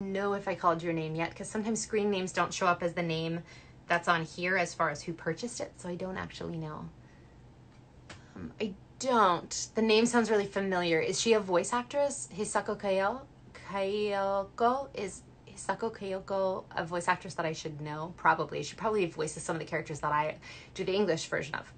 know if I called your name yet because sometimes screen names don't show up as the name that's on here as far as who purchased it, so I don't actually know. Um, I don't. The name sounds really familiar. Is she a voice actress? Hisako Kayo? Kayoko is Hisako Kayoko a voice actress that I should know? Probably. She probably voices some of the characters that I do the English version of